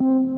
Mm-hmm.